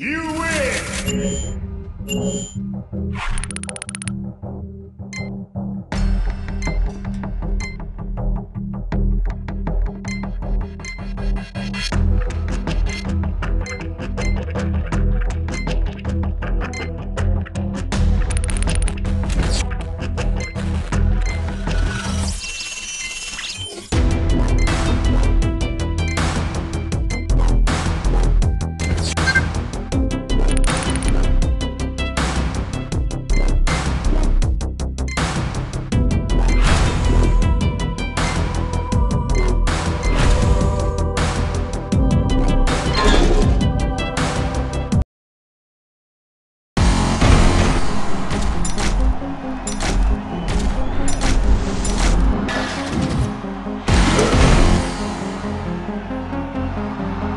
You win!